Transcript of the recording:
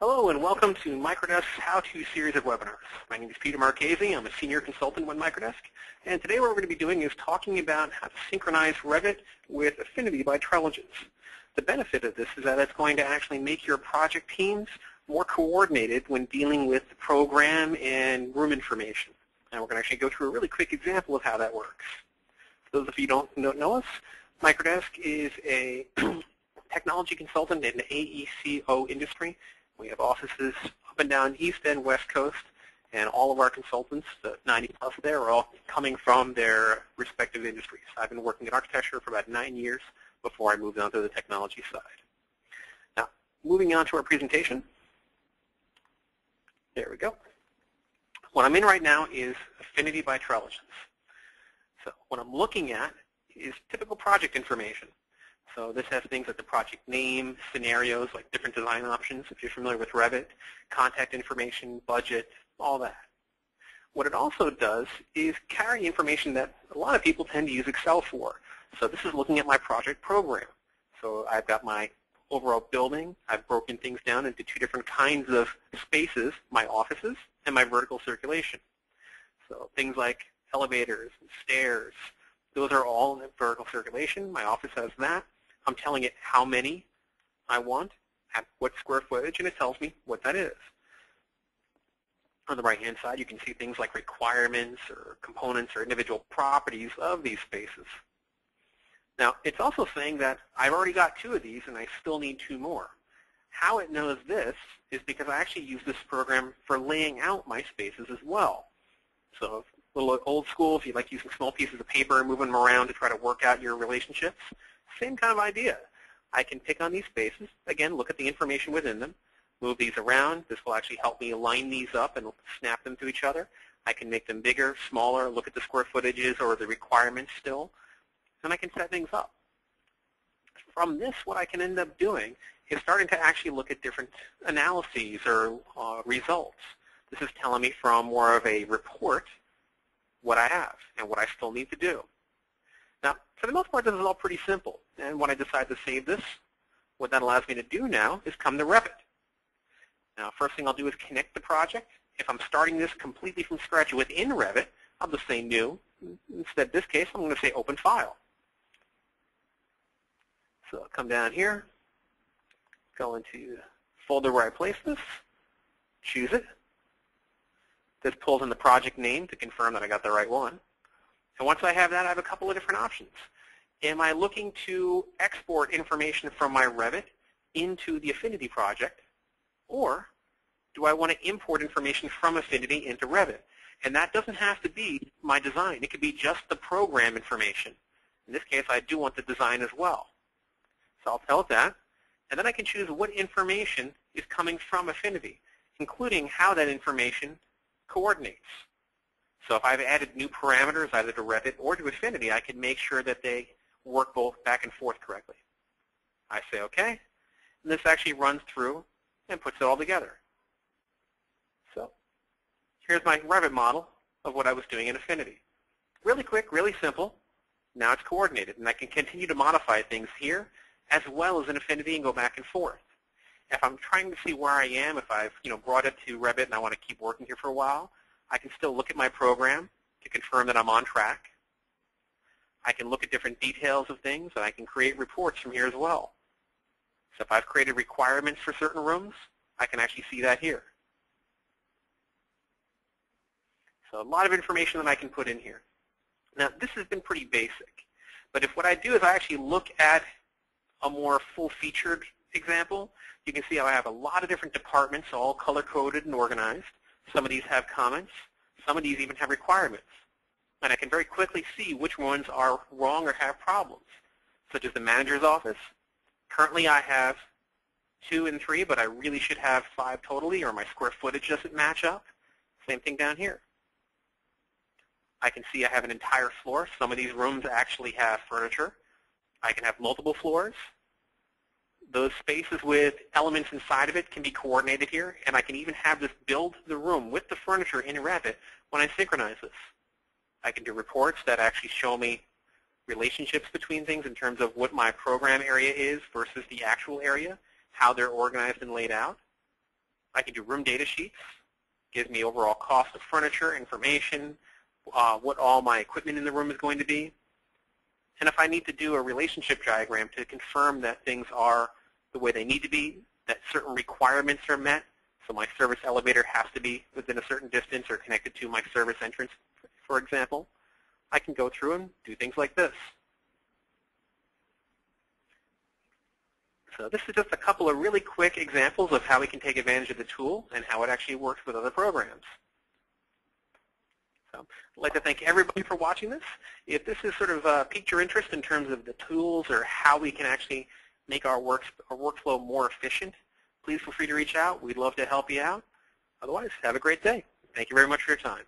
Hello and welcome to Microdesk's How-To series of webinars. My name is Peter Marchese. I'm a senior consultant with Microdesk. And today what we're going to be doing is talking about how to synchronize Revit with Affinity by Trelligence. The benefit of this is that it's going to actually make your project teams more coordinated when dealing with the program and room information. And we're going to actually go through a really quick example of how that works. For those of you who don't know us, Microdesk is a technology consultant in the AECO industry. We have offices up and down East and West Coast, and all of our consultants, the 90 plus there, are all coming from their respective industries. I've been working in architecture for about nine years before I moved on to the technology side. Now, moving on to our presentation. There we go. What I'm in right now is Affinity by Trelligence. So what I'm looking at is typical project information. So this has things like the project name, scenarios, like different design options, if you're familiar with Revit, contact information, budget, all that. What it also does is carry information that a lot of people tend to use Excel for. So this is looking at my project program. So I've got my overall building. I've broken things down into two different kinds of spaces, my offices and my vertical circulation. So things like elevators, stairs, those are all in vertical circulation. My office has that. I'm telling it how many I want, at what square footage, and it tells me what that is. On the right-hand side, you can see things like requirements or components or individual properties of these spaces. Now, it's also saying that I've already got two of these and I still need two more. How it knows this is because I actually use this program for laying out my spaces as well. So little old school, if you like using small pieces of paper and moving them around to try to work out your relationships, same kind of idea. I can pick on these spaces, again, look at the information within them, move these around. This will actually help me line these up and snap them to each other. I can make them bigger, smaller, look at the square footages or the requirements still, and I can set things up. From this, what I can end up doing is starting to actually look at different analyses or uh, results. This is telling me from more of a report what I have and what I still need to do. Now, for the most part, this is all pretty simple. And when I decide to save this, what that allows me to do now is come to Revit. Now, first thing I'll do is connect the project. If I'm starting this completely from scratch within Revit, I'll just say New. Instead, this case, I'm going to say Open File. So I'll come down here, go into the folder where I placed this, choose it. This pulls in the project name to confirm that I got the right one. And once I have that, I have a couple of different options. Am I looking to export information from my Revit into the Affinity project, or do I want to import information from Affinity into Revit? And that doesn't have to be my design. It could be just the program information. In this case, I do want the design as well. So I'll tell it that. And then I can choose what information is coming from Affinity, including how that information coordinates. So if I've added new parameters either to Revit or to Affinity, I can make sure that they work both back and forth correctly. I say OK, and this actually runs through and puts it all together. So here's my Revit model of what I was doing in Affinity. Really quick, really simple. Now it's coordinated, and I can continue to modify things here as well as in Affinity and go back and forth. If I'm trying to see where I am, if I've you know brought it to Revit and I want to keep working here for a while, I can still look at my program to confirm that I'm on track. I can look at different details of things, and I can create reports from here as well. So if I've created requirements for certain rooms, I can actually see that here. So a lot of information that I can put in here. Now, this has been pretty basic. But if what I do is I actually look at a more full-featured example, you can see how I have a lot of different departments all color-coded and organized. Some of these have comments. Some of these even have requirements. And I can very quickly see which ones are wrong or have problems, such as the manager's office. Currently I have two and three, but I really should have five totally, or my square footage doesn't match up. Same thing down here. I can see I have an entire floor. Some of these rooms actually have furniture. I can have multiple floors those spaces with elements inside of it can be coordinated here, and I can even have this build the room with the furniture in Revit when I synchronize this. I can do reports that actually show me relationships between things in terms of what my program area is versus the actual area, how they're organized and laid out. I can do room data sheets, gives me overall cost of furniture, information, uh, what all my equipment in the room is going to be. And if I need to do a relationship diagram to confirm that things are the way they need to be, that certain requirements are met, so my service elevator has to be within a certain distance or connected to my service entrance, for example, I can go through and do things like this. So this is just a couple of really quick examples of how we can take advantage of the tool and how it actually works with other programs. So I'd like to thank everybody for watching this. If this has sort of uh, piqued your interest in terms of the tools or how we can actually make our, works, our workflow more efficient, please feel free to reach out. We'd love to help you out. Otherwise, have a great day. Thank you very much for your time.